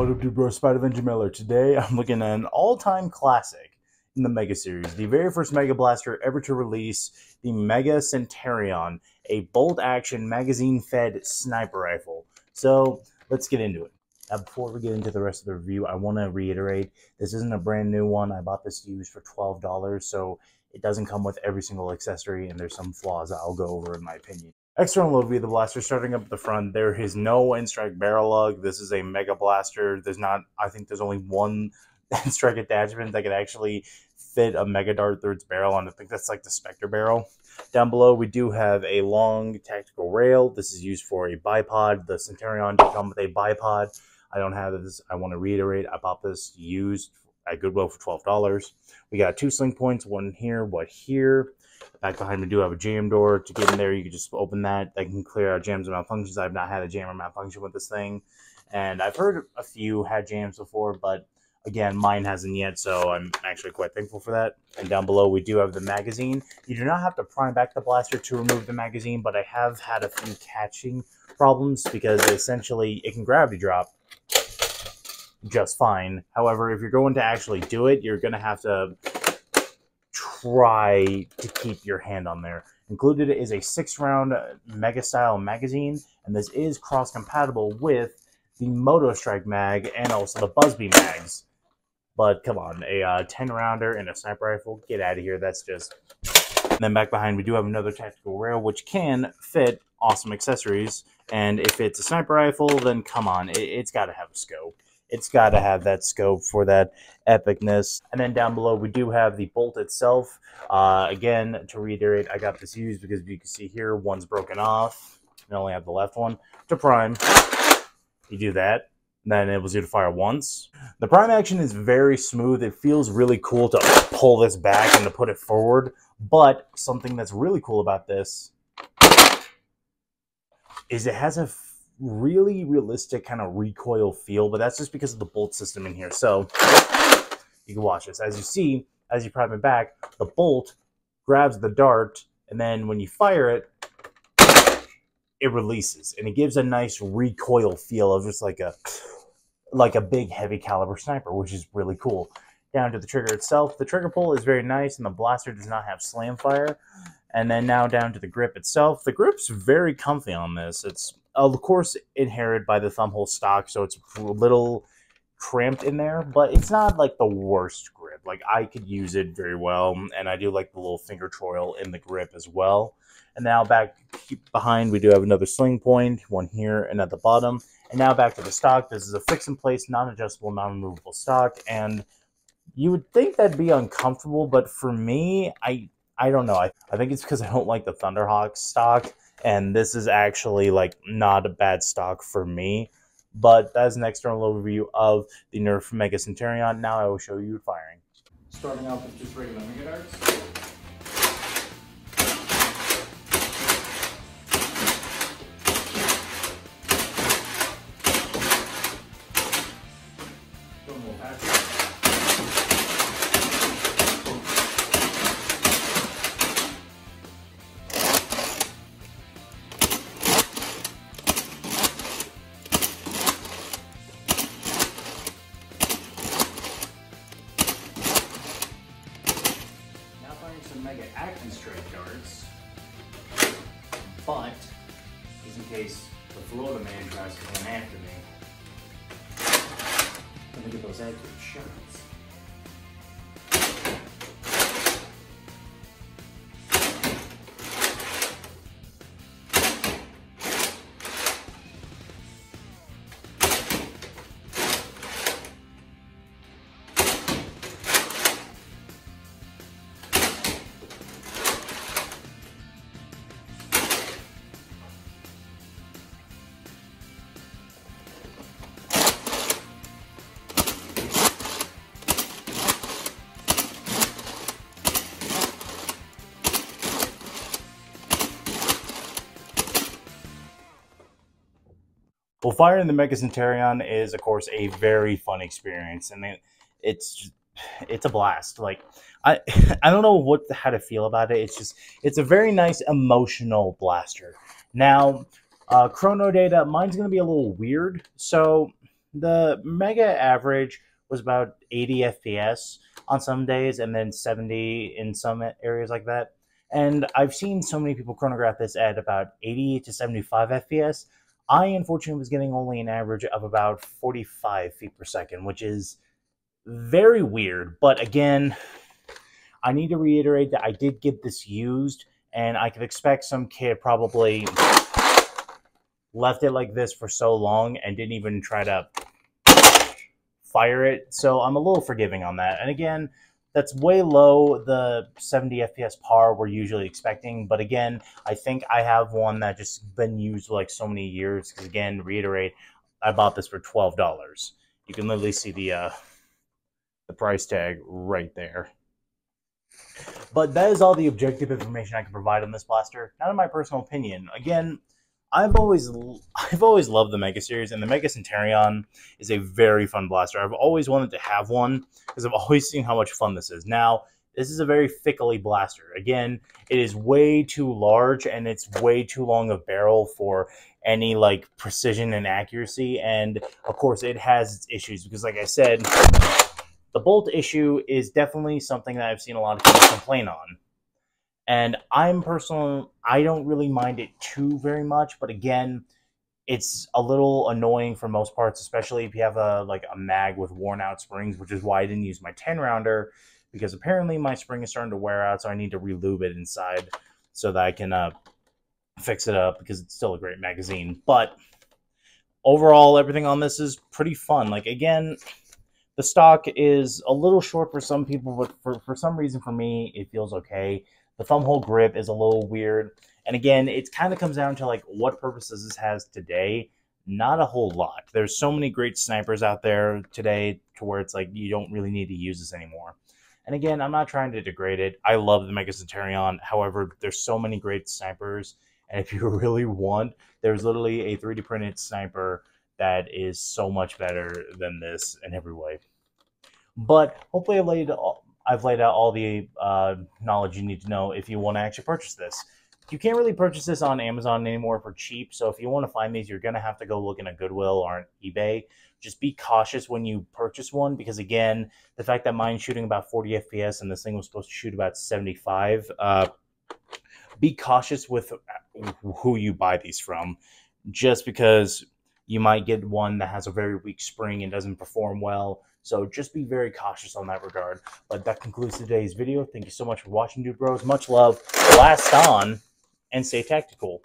What up, dude, bro? Spider Avenger Miller. Today, I'm looking at an all-time classic in the Mega Series, the very first Mega Blaster ever to release, the Mega Centurion, a bolt-action magazine-fed sniper rifle. So let's get into it. Now, before we get into the rest of the review, I want to reiterate this isn't a brand new one. I bought this used for twelve dollars, so it doesn't come with every single accessory, and there's some flaws that I'll go over in my opinion. External overview of the blaster, starting up at the front, there is no N-Strike barrel lug. This is a Mega Blaster. There's not, I think there's only one N-Strike attachment that could actually fit a Mega Dart through its barrel, and I think that's like the Spectre barrel. Down below, we do have a long tactical rail. This is used for a bipod. The Centurion did come with a bipod. I don't have this. I want to reiterate. I bought this used at Goodwill for $12. We got two sling points, one here, one here. Back behind me do have a jam door. To get in there, you can just open that. That can clear out jams and malfunctions. I've not had a jam or malfunction with this thing. And I've heard a few had jams before, but again, mine hasn't yet, so I'm actually quite thankful for that. And down below, we do have the magazine. You do not have to prime back the blaster to remove the magazine, but I have had a few catching problems because essentially it can gravity drop just fine. However, if you're going to actually do it, you're going to have to try to keep your hand on there. Included is a six round Mega Style magazine, and this is cross compatible with the Motostryke mag and also the Busby mags. But come on, a uh, 10 rounder and a sniper rifle, get out of here. That's just. And then back behind, we do have another tactical rail, which can fit awesome accessories. And if it's a sniper rifle, then come on, it, it's got to have a scope it's got to have that scope for that epicness. And then down below, we do have the bolt itself. Uh, again, to reiterate, I got this used because you can see here, one's broken off. I only have the left one. To prime, you do that. Then it was you to fire once. The prime action is very smooth. It feels really cool to pull this back and to put it forward. But something that's really cool about this is it has a really realistic kind of recoil feel, but that's just because of the bolt system in here. So you can watch this. As you see, as you prime it back, the bolt grabs the dart, and then when you fire it, it releases, and it gives a nice recoil feel of just like a like a big heavy caliber sniper, which is really cool. Down to the trigger itself, the trigger pull is very nice, and the blaster does not have slam fire. And then now down to the grip itself. The grip's very comfy on this. It's of course inherited by the thumbhole stock, so it's a little cramped in there, but it's not like the worst grip. Like I could use it very well, and I do like the little finger troil in the grip as well. And now back behind, we do have another sling point, one here and at the bottom. And now back to the stock. This is a fix in place, non-adjustable, non-removable stock, and you would think that'd be uncomfortable, but for me, I I don't know. I, I think it's because I don't like the Thunderhawk stock and this is actually like not a bad stock for me. But that's an external overview of the Nerf Mega Centurion. Now I will show you firing. Starting off with just regular Mega Darts. Florida man tries to come after me, let me get those accurate shots. Well, firing the Mega Centurion is, of course, a very fun experience, and it, it's it's a blast. Like I I don't know what how to feel about it. It's just it's a very nice emotional blaster. Now, uh, chrono data, mine's gonna be a little weird, so the Mega average was about 80 FPS on some days and then 70 in some areas like that. And I've seen so many people chronograph this at about 80 to 75 FPS. I unfortunately was getting only an average of about 45 feet per second, which is very weird. But again, I need to reiterate that I did get this used, and I could expect some kid probably left it like this for so long and didn't even try to fire it. So I'm a little forgiving on that. And again, that's way low the 70 fps par we're usually expecting. But again i think i have one that just been used like so many years. Because again reiterate i bought this for $12 you can literally see the uh the price tag right there. But that is all the objective information i can provide on this blaster. Not in my personal opinion. Again I've always I've always loved the Mega Series, and the Mega Centurion is a very fun blaster. I've always wanted to have one because I've always seen how much fun this is. Now, this is a very fickly blaster. Again, it is way too large and it's way too long of barrel for any like precision and accuracy. And of course, it has its issues because, like I said, the bolt issue is definitely something that I've seen a lot of people complain on. And I'm personally, I don't really mind it too very much, but again, it's a little annoying for most parts, especially if you have a like a mag with worn out springs, which is why I didn't use my 10 rounder because apparently my spring is starting to wear out, so I need to relube it inside so that I can uh, fix it up because it's still a great magazine. But overall, everything on this is pretty fun. Like again, the stock is a little short for some people, but for, for some reason for me, it feels okay. The thumb hole grip is a little weird. And again, it kind of comes down to like what purposes this has today. Not a whole lot. There's so many great snipers out there today to where it's like you don't really need to use this anymore. And again, I'm not trying to degrade it. I love the Mega Centurion. However, there's so many great snipers. And if you really want, there's literally a 3D printed sniper that is so much better than this in every way. But hopefully I laid I've laid out all the uh, knowledge you need to know if you want to actually purchase this. You can't really purchase this on Amazon anymore for cheap. So if you want to find these, you're going to have to go look in a Goodwill or an eBay. Just be cautious when you purchase one because, again, the fact that mine's shooting about 40 FPS and this thing was supposed to shoot about 75, uh, be cautious with who you buy these from. Just because you might get one that has a very weak spring and doesn't perform well so just be very cautious on that regard. But that concludes today's video. Thank you so much for watching, Dude Bros. Much love. Blast on and stay tactical.